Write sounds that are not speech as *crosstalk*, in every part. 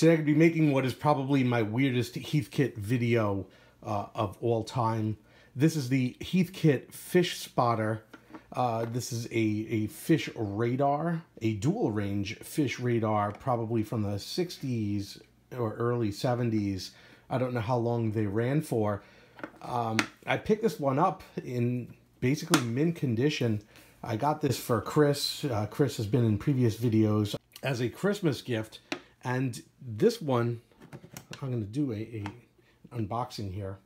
Today I'm going to be making what is probably my weirdest Heathkit video uh, of all time. This is the Heathkit Fish Spotter. Uh, this is a, a fish radar, a dual range fish radar, probably from the 60s or early 70s. I don't know how long they ran for. Um, I picked this one up in basically mint condition. I got this for Chris. Uh, Chris has been in previous videos as a Christmas gift and this one, I'm going to do a, a unboxing here,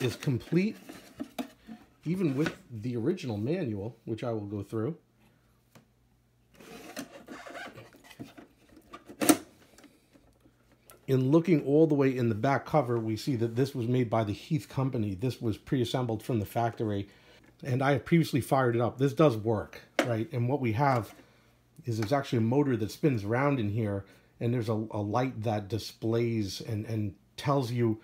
is complete, even with the original manual, which I will go through. in looking all the way in the back cover, we see that this was made by the Heath Company. This was pre-assembled from the factory, and I have previously fired it up. This does work, right? And what we have is there's actually a motor that spins around in here and there's a, a light that displays and, and tells you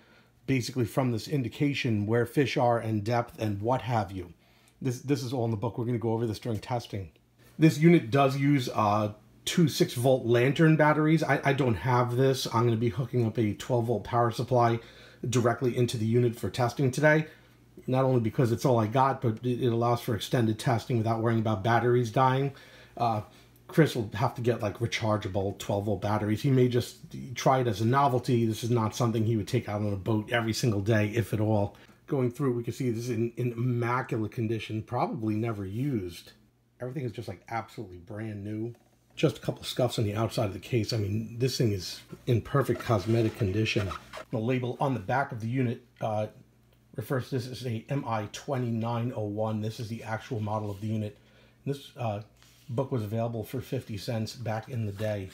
basically from this indication where fish are and depth and what have you. This, this is all in the book. We're going to go over this during testing. This unit does use uh, two 6 volt lantern batteries. I, I don't have this. I'm going to be hooking up a 12 volt power supply directly into the unit for testing today. Not only because it's all I got, but it, it allows for extended testing without worrying about batteries dying. Uh, Chris will have to get like rechargeable 12 volt batteries. He may just try it as a novelty. This is not something he would take out on a boat every single day, if at all. Going through, we can see this is in, in immaculate condition, probably never used. Everything is just like absolutely brand new. Just a couple scuffs on the outside of the case. I mean, this thing is in perfect cosmetic condition. The label on the back of the unit uh, refers to this as a MI2901. This is the actual model of the unit. This uh, book was available for 50 cents back in the day,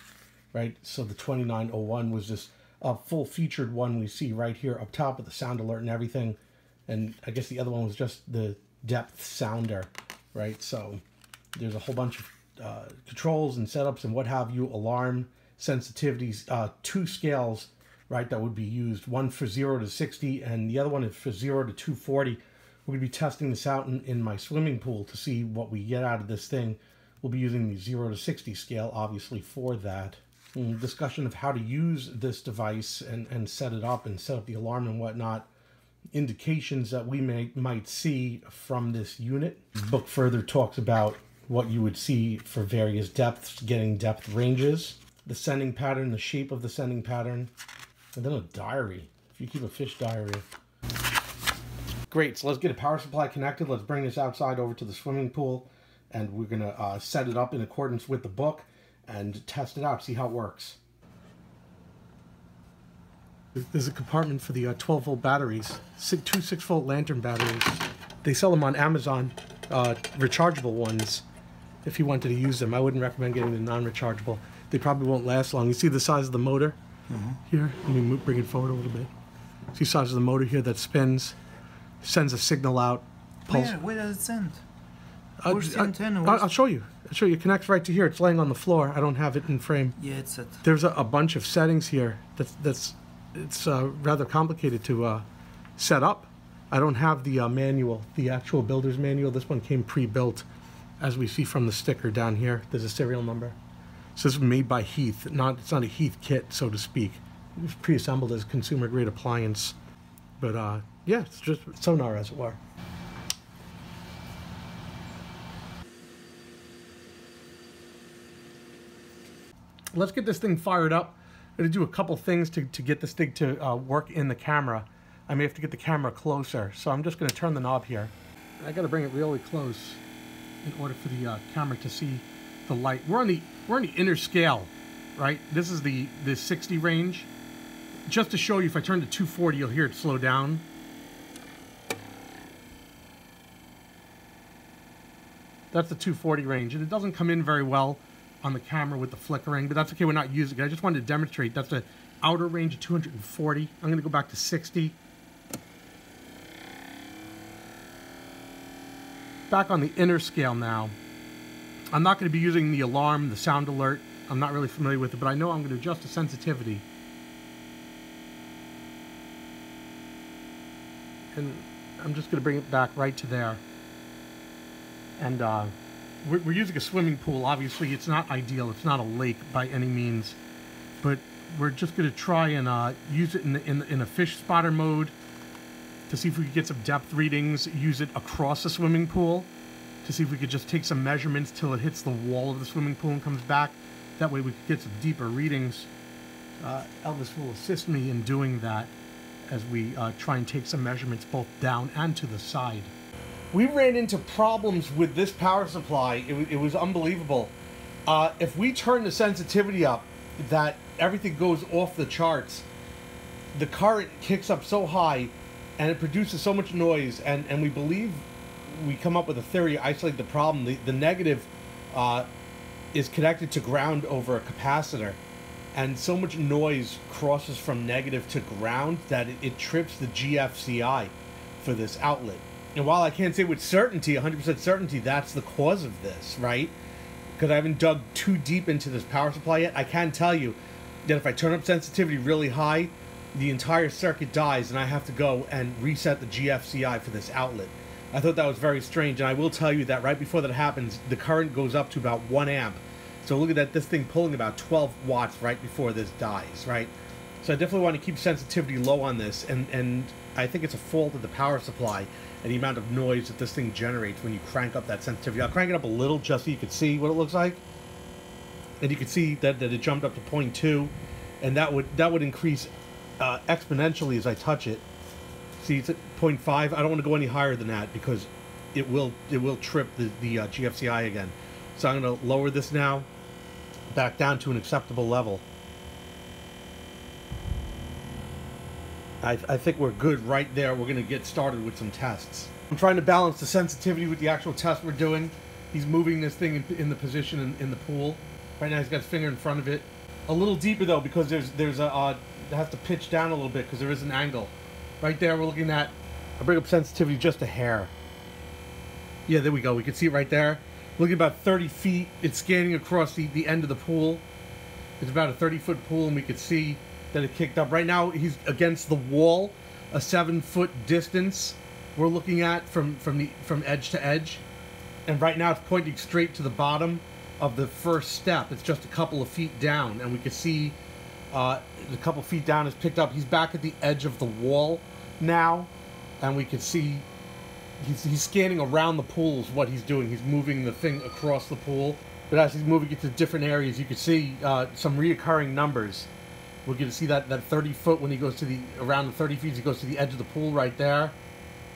right? So the 2901 was just a full featured one we see right here up top with the sound alert and everything. And I guess the other one was just the depth sounder, right? So there's a whole bunch of uh, controls and setups and what have you, alarm sensitivities, uh, two scales, right, that would be used. One for 0 to 60 and the other one is for 0 to 240. We're going to be testing this out in, in my swimming pool to see what we get out of this thing We'll be using the 0 to 60 scale, obviously, for that. And discussion of how to use this device and, and set it up and set up the alarm and whatnot. Indications that we may might see from this unit. book further talks about what you would see for various depths, getting depth ranges, the sending pattern, the shape of the sending pattern, and then a diary. If you keep a fish diary. Great, so let's get a power supply connected. Let's bring this outside over to the swimming pool and we're going to uh, set it up in accordance with the book and test it out, see how it works. There's a compartment for the uh, 12 volt batteries, two 6 volt lantern batteries. They sell them on Amazon, uh, rechargeable ones, if you wanted to use them. I wouldn't recommend getting the non rechargeable. They probably won't last long. You see the size of the motor mm -hmm. here? Let me move, bring it forward a little bit. See the size of the motor here that spins, sends a signal out. Pulse. Where, where does it send? Uh, Where's the antenna? Where's I'll show you. I'll show you. It connects right to here. It's laying on the floor. I don't have it in frame. Yeah, it's at. There's a, a bunch of settings here. That's that's it's uh, rather complicated to uh, set up. I don't have the uh, manual, the actual builder's manual. This one came pre-built, as we see from the sticker down here. There's a serial number. So this is made by Heath. Not it's not a Heath kit, so to speak. It was pre-assembled as consumer-grade appliance. But uh, yeah, it's just sonar, as it were. Let's get this thing fired up. I'm to do a couple things to, to get this thing to uh, work in the camera. I may have to get the camera closer, so I'm just going to turn the knob here. I got to bring it really close in order for the uh, camera to see the light. We're on the we're on the inner scale, right? This is the the 60 range. Just to show you, if I turn to 240, you'll hear it slow down. That's the 240 range, and it doesn't come in very well on the camera with the flickering, but that's okay. We're not using it. I just wanted to demonstrate. That's the outer range of 240. I'm going to go back to 60. Back on the inner scale now. I'm not going to be using the alarm, the sound alert. I'm not really familiar with it, but I know I'm going to adjust the sensitivity. And I'm just going to bring it back right to there. And uh, we're, we're using a swimming pool. Obviously, it's not ideal. It's not a lake by any means, but we're just going to try and uh, use it in, in, in a fish spotter mode to see if we could get some depth readings, use it across the swimming pool to see if we could just take some measurements till it hits the wall of the swimming pool and comes back. That way we could get some deeper readings. Uh, Elvis will assist me in doing that as we uh, try and take some measurements both down and to the side. We ran into problems with this power supply. It, it was unbelievable. Uh, if we turn the sensitivity up, that everything goes off the charts. The current kicks up so high and it produces so much noise and, and we believe we come up with a theory isolate the problem. The, the negative uh, is connected to ground over a capacitor, and so much noise crosses from negative to ground that it, it trips the GFCI for this outlet. And while I can't say with certainty, 100% certainty, that's the cause of this, right? Because I haven't dug too deep into this power supply yet, I can tell you that if I turn up sensitivity really high, the entire circuit dies and I have to go and reset the GFCI for this outlet. I thought that was very strange, and I will tell you that right before that happens, the current goes up to about 1 amp. So look at that, this thing pulling about 12 watts right before this dies, right? So I definitely want to keep sensitivity low on this, and, and I think it's a fault of the power supply and the amount of noise that this thing generates when you crank up that sensitivity. I'll crank it up a little just so you can see what it looks like. And you can see that, that it jumped up to 0.2, and that would that would increase uh, exponentially as I touch it. See, it's at 0.5. I don't want to go any higher than that because it will it will trip the, the uh, GFCI again. So I'm going to lower this now back down to an acceptable level. I, I think we're good right there. We're going to get started with some tests. I'm trying to balance the sensitivity with the actual test we're doing. He's moving this thing in, in the position in, in, the pool. Right now he's got his finger in front of it. A little deeper though because there's there's a uh, it has to pitch down a little bit because there is an angle. Right there, we're looking at, I bring up sensitivity just a hair. Yeah, there we go. We can see it right there. Looking about 30 feet. It's scanning across the, the end of the pool. It's about a 30 foot pool, and we can see that it kicked up. Right now, he's against the wall, a seven foot distance we're looking at from, from, the, from edge to edge. And right now, it's pointing straight to the bottom of the first step. It's just a couple of feet down, and we can see uh, a couple feet down is picked up. He's back at the edge of the wall now, and we can see he's, he's scanning around the pool is what he's doing. He's moving the thing across the pool. But as he's moving it to different areas, you can see uh, some reoccurring numbers. We're going to see that, that 30 foot when he goes to the, around the 30 feet, he goes to the edge of the pool right there.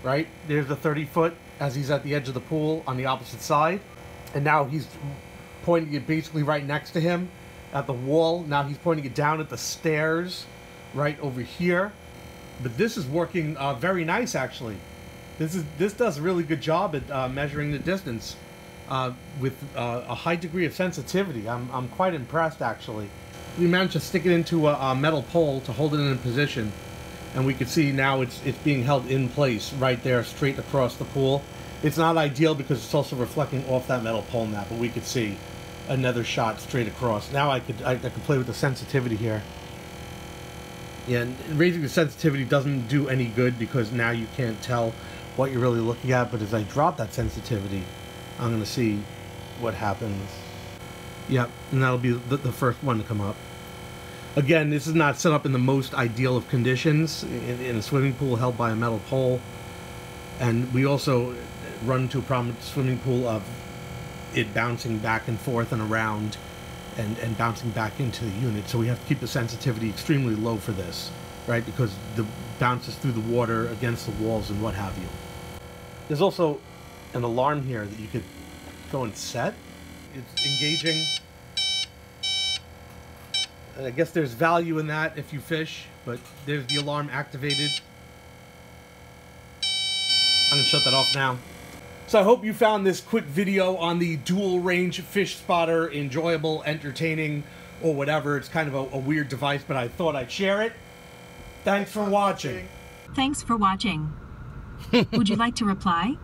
Right? There's the 30 foot as he's at the edge of the pool on the opposite side. And now he's pointing it basically right next to him at the wall. Now he's pointing it down at the stairs right over here. But this is working uh, very nice, actually. This is this does a really good job at uh, measuring the distance uh, with uh, a high degree of sensitivity. I'm, I'm quite impressed, actually. We managed to stick it into a, a metal pole to hold it in position. And we can see now it's, it's being held in place right there, straight across the pool. It's not ideal because it's also reflecting off that metal pole now, but we could see another shot straight across. Now I could I, I could play with the sensitivity here. Yeah, and raising the sensitivity doesn't do any good because now you can't tell what you're really looking at. But as I drop that sensitivity, I'm going to see what happens. Yep, and that'll be the, the, first one to come up. Again, this is not set up in the most ideal of conditions in, in a swimming pool held by a metal pole. And we also run into a problem with swimming pool of it bouncing back and forth and around and, and bouncing back into the unit. So we have to keep the sensitivity extremely low for this, right? Because the bounces through the water against the walls and what have you. There's also an alarm here that you could go and set. It's engaging. I guess there's value in that if you fish, but there's the alarm activated. I'm gonna shut that off now. So I hope you found this quick video on the dual range fish spotter enjoyable, entertaining, or whatever. It's kind of a, a weird device, but I thought I'd share it. Thanks for watching. Thanks for watching. *laughs* Would you like to reply?